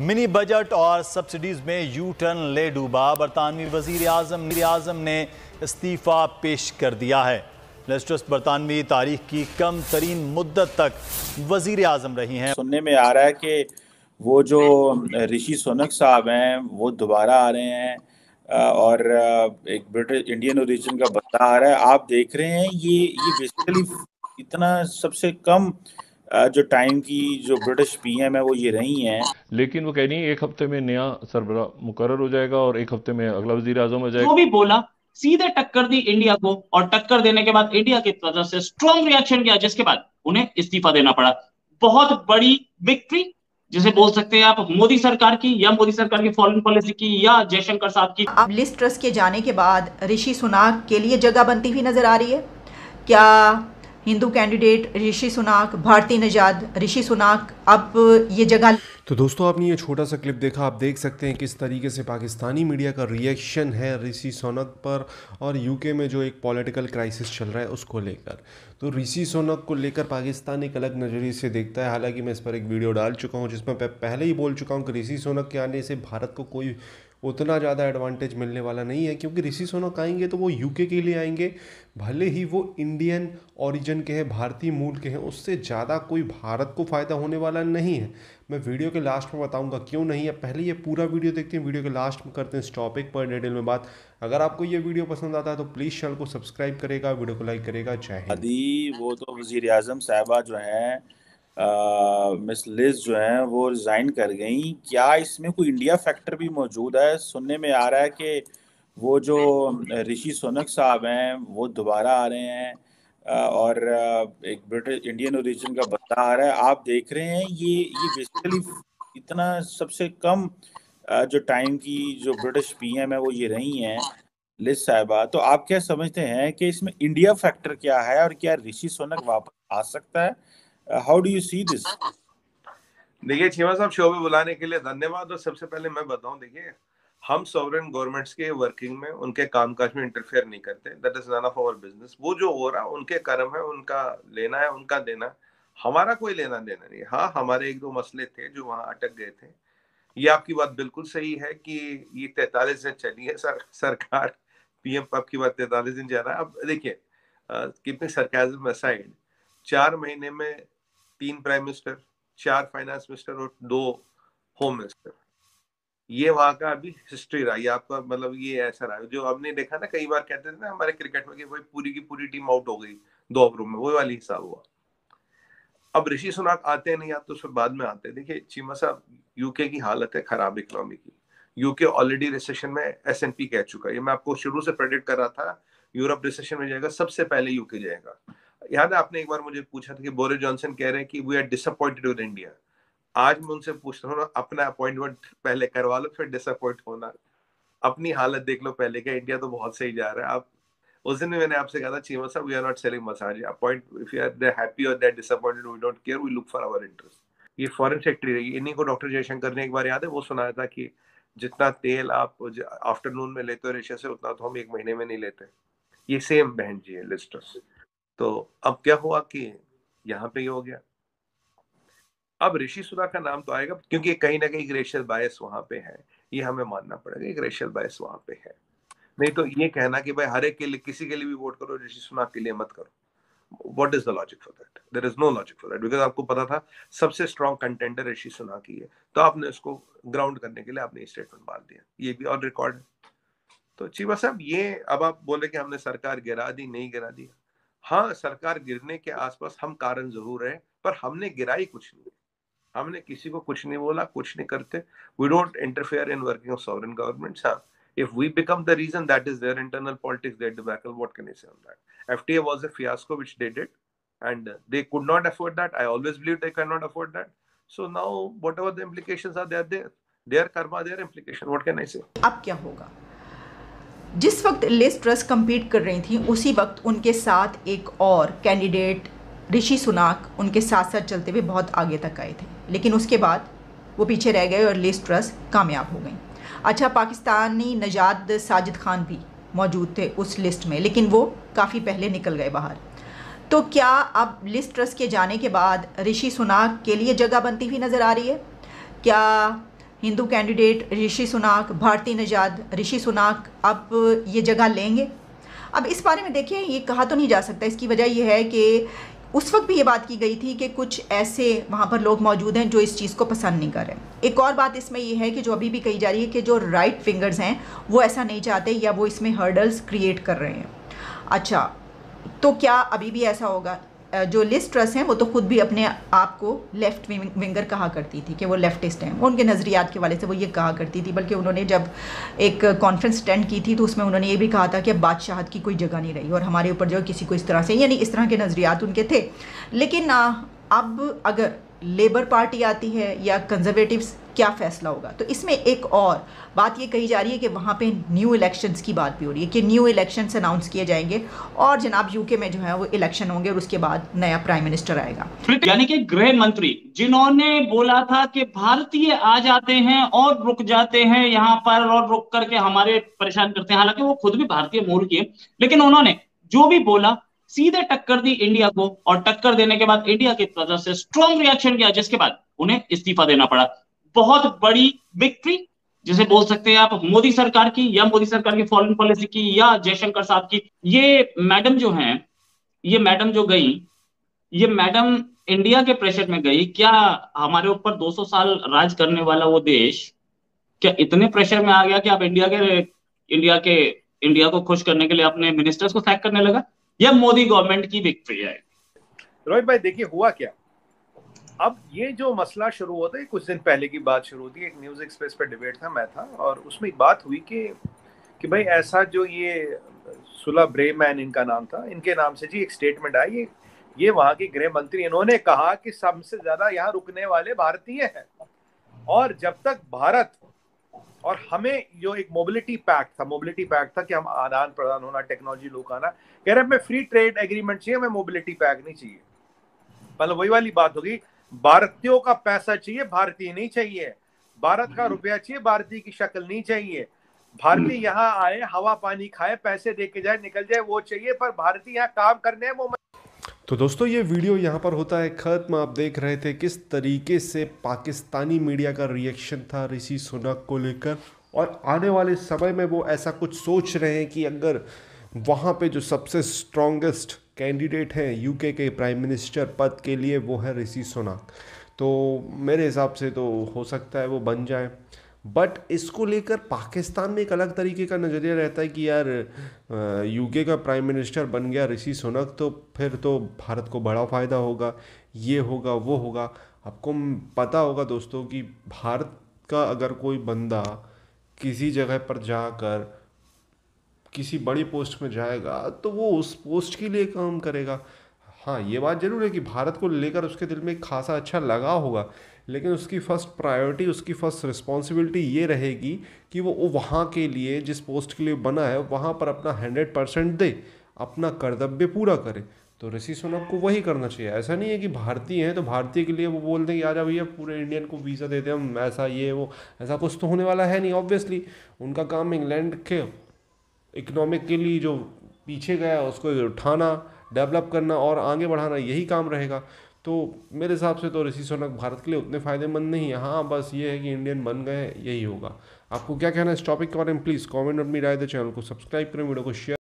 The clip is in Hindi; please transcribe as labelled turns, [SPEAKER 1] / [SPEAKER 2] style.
[SPEAKER 1] मिनी बजट और सब्सिडीज में यू टर्न ले डूबा, बरतानवी वज़ीर आज़म आज़म ने इस्तीफ़ा पेश कर दिया है। लेस्ट्रस बरतानवी तारीख की कम तरीन मुद्दत तक वज़ीर आज़म रही हैं।
[SPEAKER 2] सुनने में आ रहा है कि वो जो ऋषि सोनक साहब हैं, वो दोबारा आ रहे हैं और एक ब्रिटिश, इंडियन ओरिजिन का बंदा आ रहा है। आप देख रहे हैं ये ये बेसिकली इतना सबसे कम जो टाइम की जो ब्रिटिश पीएम है वो ये रही हैं।
[SPEAKER 3] लेकिन वो कह रही है एक हफ़्ते में नया सरबरा मुकर हो जाएगा और एक हफ़्ते में अगला वज़ीर आज़म हो जाएगा।
[SPEAKER 4] वो भी बोला सीधे टक्कर दी इंडिया को और टक्कर देने के बाद इंडिया की तरफ़ से स्ट्रॉन्ग रिएक्शन किया जिसके बाद उन्हें इस्तीफा देना पड़ा। बहुत बड़ी विक्ट्री जिसे बोल सकते हैं आप मोदी सरकार की या मोदी सरकार की फॉरेन पॉलिसी की या जयशंकर साहब की।
[SPEAKER 5] अब लिस्ट ट्रस्ट के जाने के बाद ऋषि सुनाक के लिए जगह बनती हुई नज़र आ रही है। क्या हिंदू कैंडिडेट ऋषि सुनाक, भारतीय नजाद ऋषि सुनाक, अब ये जगह
[SPEAKER 6] तो दोस्तों, आपने ये छोटा सा क्लिप देखा। आप देख सकते हैं किस तरीके से पाकिस्तानी मीडिया का रिएक्शन है ऋषि सोनक पर और यूके में जो एक पॉलिटिकल क्राइसिस चल रहा है उसको लेकर। तो ऋषि सोनक को लेकर पाकिस्तान एक अलग नज़रिए से देखता है। हालाँकि मैं इस पर एक वीडियो डाल चुका हूँ, जिसमें पहले ही बोल चुका हूँ कि ऋषि सोनक के आने से भारत को कोई उतना ज़्यादा एडवांटेज मिलने वाला नहीं है, क्योंकि ऋषि सोनक आएँगे तो वो यूके के लिए आएँगे। भले ही वो इंडियन ओरिजिन के हैं, भारतीय मूल के हैं, उससे ज़्यादा कोई भारत को फ़ायदा होने वाला नहीं है। मैं वीडियो के लास्ट में बताऊँगा क्यों नहीं है। पहले ये पूरा वीडियो देखते हैं वीडियो के लास्ट में करते हैं इस टॉपिक पर डिटेल में बात। अगर आपको ये वीडियो पसंद आता है तो प्लीज़ चैनल को सब्सक्राइब करेगा वीडियो को लाइक करेगा। चाहे
[SPEAKER 2] अदी वो तो वज़ीर अजम साहबा जो हैं मिस लिज जो हैं, वो रिज़ाइन कर गई। क्या इसमें कोई इंडिया फैक्टर भी मौजूद है? सुनने में आ रहा है कि वो जो ऋषि सोनक साहब हैं, वो दोबारा आ रहे हैं और एक ब्रिटिश इंडियन ओरिजिन का बंदा आ रहा है। आप देख रहे हैं, ये ये बेसिकली इतना सबसे कम जो टाइम की जो ब्रिटिश पीएम है, वो ये रही हैं, लिज साहबा। तो आप क्या समझते हैं कि इसमें इंडिया फैक्टर क्या है और क्या ऋषि सोनक वापस आ सकता है? How do you see this
[SPEAKER 7] देखिए चीमा साहब शो में बुलाने के लिए धन्यवाद। और सबसे पहले मैं बताऊँ देखिए हम सॉवरेन गवर्नमेंट्स के वर्किंग में उनके कामकाज में इंटरफेयर नहीं करते। That is none of our business वो जो हो रहा उनके कर्म है उनका लेना है उनका देना हमारा कोई लेना देना नहीं हाँ। हमारे एक दो मसले थे जो वहाँ अटक गए थे। ये आपकी बात बिल्कुल सही है कि ये तैतालीस दिन चली है सर, सरकार पीएम पब की बात तैतालीस दिन जा रहा है। अब कीपिंग सरकाजम असाइड चार महीने में तीन प्राइम मिनिस्टर चार फाइनेंस मिनिस्टर और दो होम मिनिस्टर ये वहाँ का अभी हिस्ट्री रहा, ये आपका मतलब ये ऐसा रहा। जो आपने देखा ना, कई बार कहते थे ना, हमारे क्रिकेट में कि भाई पूरी की पूरी टीम आउट हो गई, दो ओवरों में वो वाली हिसाब हुआ। अब ऋषि सुनाक आते नहीं आते उसके बाद में आते देखिए, चीमा साहब यूके की हालत है खराब इकोनॉमी की। यूके ऑलरेडी रिसेशन में एस एन पी कह चुका है। मैं आपको शुरू से प्रेडिक्ट कर रहा था यूरोप रिसेशन में जाएगा, सबसे पहले यूके जाएगा। याद है आपने एक बार मुझे पूछा था कि बोरिस जॉनसन कह रहे हैं कि we are disappointed with India आज मैं उनसे पूछ रहा हूँ, अपना अपॉइंटमेंट पहले करवा लो, फिर डिसअपॉइंट होना। अपनी हालत देख लो पहले क्या इंडिया तो बहुत सही जा रहा है। आप, उस दिन मैंने आपसे कहा था, चीमा साहब we are not selling massage appoint if you are happy और they disappointed we don't care we look for our interest ये फॉरेन सेक्रेटरी रही, इन्हीं को डॉक्टर जयशंकर ने एक बार याद है, वो सुनाया था कि जितना तेल आप आफ्टरनून में लेते हो रेशिया से, उतना तो हम एक महीने में नहीं लेते। ये सेम बहन जी है लिस्टर्स तो अब क्या हुआ कि यहाँ पे ही हो गया। अब ऋषि सुधा का नाम तो आएगा, क्योंकि कहीं ना कहीं रेशियल बायस वहाँ पे है। ये हमें मानना पड़ेगा, एक रेशियल बायस वहाँ पे है। नहीं तो ये कहना कि भाई हर एक के लिए, किसी के लिए भी वोट करो, ऋषि सुना के लिए मत करो। What is the logic for that there is no logic for that because आपको पता था, सबसे स्ट्रॉन्ग कंटेंडर ऋषि सुना की है। तो आपने उसको ग्राउंड करने के लिए आपने स्टेटमेंट बाँध दिया। ये भी और रिकॉर्ड है। तो चीवा साहब, ये अब आप बोले कि हमने सरकार गिरा दी, नहीं गिरा दी। हाँ सरकार गिरने के आसपास हम कारण ज़रूर है पर हमने गिराई कुछ नहीं हमने किसी को कुछ नहीं बोला कुछ नहीं करते we don't interfere in working of sovereign governments हाँ if we become the reason that is their internal politics their debacle what can i say on that fta was a fiasco which they did and they could not afford that i always believe they cannot afford that so now whatever the implications are they are there their karma their implication what can i say
[SPEAKER 5] अब क्या होगा जिस वक्त लिस्ट ट्रस्ट कम्पीट कर रही थी, उसी वक्त उनके साथ एक और कैंडिडेट ऋषि सुनाक, उनके साथ साथ चलते हुए बहुत आगे तक आए थे। लेकिन उसके बाद वो पीछे रह गए और लिस्ट ट्रस्ट कामयाब हो गई। अच्छा पाकिस्तानी नजाद साजिद खान भी मौजूद थे उस लिस्ट में, लेकिन वो काफ़ी पहले निकल गए बाहर। तो क्या अब लिस्ट ट्रस्ट के जाने के बाद ऋषि सुनाक के लिए जगह बनती हुई नज़र आ रही है? क्या हिंदू कैंडिडेट ऋषि सुनाक भारती नजाद ऋषि सुनाक अब ये जगह लेंगे। अब इस बारे में देखिए, ये कहा तो नहीं जा सकता। इसकी वजह यह है कि उस वक्त भी ये बात की गई थी कि कुछ ऐसे वहाँ पर लोग मौजूद हैं जो इस चीज़ को पसंद नहीं कर रहे एक और बात इसमें ये है कि जो अभी भी कही जा रही है कि जो राइट फिंगर्स हैं, वो ऐसा नहीं चाहते या वो इसमें हर्डल्स क्रिएट कर रहे हैं। अच्छा तो क्या अभी भी ऐसा होगा? जो लिस्ट ट्रस हैं, वो तो खुद भी अपने आप को लेफ़्ट विंगर कहा करती थी कि वो लेफ्टिस्ट हैं। उनके नज़रियात के वाले से वो ये कहा करती थी, बल्कि उन्होंने जब एक कॉन्फ्रेंस अटेंड की थी तो उसमें उन्होंने ये भी कहा था कि अब बादशाहत की कोई जगह नहीं रही और हमारे ऊपर जो किसी को इस तरह से, यानी इस तरह के नज़रियात उनके थे। लेकिन अब अगर लेबर पार्टी आती है या कंजर्वेटिव्स क्या फैसला होगा? तो इसमें एक और बात ये कही जा रही है कि वहाँ पे न्यू इलेक्शंस की बात भी हो रही है कि न्यू इलेक्शंस अनाउंस किए जाएँगे और जनाब यूके में जो है वो इलेक्शन होंगे और उसके बाद नया प्राइम मिनिस्टर आएगा।
[SPEAKER 4] यानी कि गृह मंत्री, जिन्होंने बोला था कि भारतीय आ जाते हैं और रुक जाते हैं यहाँ पर और रुक करके हमारे परेशान करते हैं। हालाँकि वो खुद भी भारतीय मूल के लेकिन उन्होंने जो भी बोला, सीधे टक्कर दी इंडिया को और टक्कर देने के बाद इंडिया की तरफ़ से स्ट्रॉन्ग रिएक्शन किया, जिसके बाद उन्हें इस्तीफा देना पड़ा। बहुत बड़ी विक्ट्री जिसे बोल सकते हैं आप मोदी सरकार की या मोदी सरकार की फॉरेन पॉलिसी की या जयशंकर साहब की। ये मैडम जो हैं, ये मैडम जो गई, ये मैडम इंडिया के प्रेशर में गई, क्या हमारे ऊपर 200 साल राज करने वाला वो देश, क्या इतने प्रेशर में आ गया कि आप इंडिया के इंडिया के इंडिया को खुश करने के लिए अपने मिनिस्टर्स को सैक करने लगा? या मोदी गवर्नमेंट की विक्ट्री है?
[SPEAKER 7] रोहित भाई, देखिए, हुआ क्या? अब ये जो मसला शुरू होता है कुछ दिन पहले की बात शुरू होती है। एक न्यूज़ एक्सप्रेस पर डिबेट था मैं था और उसमें एक बात हुई कि कि भाई ऐसा जो ये सुलह ब्रेमैन इनका नाम था इनके नाम से जी एक स्टेटमेंट आई ये ये वहाँ के गृह मंत्री इन्होंने कहा कि सबसे ज़्यादा यहाँ रुकने वाले भारतीय हैं। और जब तक भारत और हमें जो एक मोबिलिटी पैक्ट था मोबिलिटी पैक्ट था कि हम आदान प्रदान होना टेक्नोलॉजी लोग आना कह रहे हमें फ्री ट्रेड एग्रीमेंट चाहिए हमें मोबिलिटी पैक नहीं चाहिए। मतलब वही वाली बात होगी भारतीयों का पैसा चाहिए भारतीय नहीं चाहिए। भारत का रुपया चाहिए भारतीय की शक्ल नहीं चाहिए। भारतीय यहाँ आए हवा पानी खाए पैसे दे के जाए निकल जाए वो चाहिए पर भारतीय यहाँ काम करने वो
[SPEAKER 6] तो दोस्तों ये वीडियो यहाँ पर होता है ख़त्म। आप देख रहे थे किस तरीके से पाकिस्तानी मीडिया का रिएक्शन था ऋषि सुनक को लेकर। और आने वाले समय में वो ऐसा कुछ सोच रहे हैं कि अगर वहाँ पे जो सबसे स्ट्रॉन्गेस्ट कैंडिडेट हैं यूके के प्राइम मिनिस्टर पद के लिए, वो है ऋषि सुनक। तो मेरे हिसाब से तो हो सकता है वो बन जाए। बट इसको लेकर पाकिस्तान में एक अलग तरीके का नज़रिया रहता है कि यार यूके का प्राइम मिनिस्टर बन गया ऋषि सुनक तो फिर तो भारत को बड़ा फ़ायदा होगा, ये होगा, वो होगा। आपको पता होगा दोस्तों कि भारत का अगर कोई बंदा किसी जगह पर जाकर किसी बड़ी पोस्ट में जाएगा तो वो उस पोस्ट के लिए काम करेगा। हाँ ये बात ज़रूर है कि भारत को लेकर उसके दिल में खासा अच्छा लगा होगा, लेकिन उसकी फ़र्स्ट प्रायोरिटी उसकी फ़र्स्ट रिस्पॉन्सिबिलिटी ये रहेगी कि वो वहाँ के लिए, जिस पोस्ट के लिए बना है, वहाँ पर अपना हंड्रेड परसेंट दे, अपना कर्तव्य पूरा करे। तो ऋषि सुनक को वही करना चाहिए। ऐसा नहीं है कि भारतीय हैं तो भारतीय के लिए वो बोल दें कि आ जाओ भैया, पूरे इंडियन को वीज़ा देते हम ऐसा ये वो, ऐसा कुछ तो होने वाला है नहीं ऑब्वियसली उनका काम इंग्लैंड के इकोनॉमिकली जो पीछे गया, उसको उठाना डेवलप करना और आगे बढ़ाना, यही काम रहेगा। तो मेरे हिसाब से तो ऋषि सोनक भारत के लिए उतने फ़ायदेमंद नहीं है। हाँ बस ये है कि इंडियन बन गए, यही होगा। आपको क्या कहना है इस टॉपिक के बारे में? प्लीज़ कॉमेंट और मी राय दे चैनल को सब्सक्राइब करें वीडियो को शेयर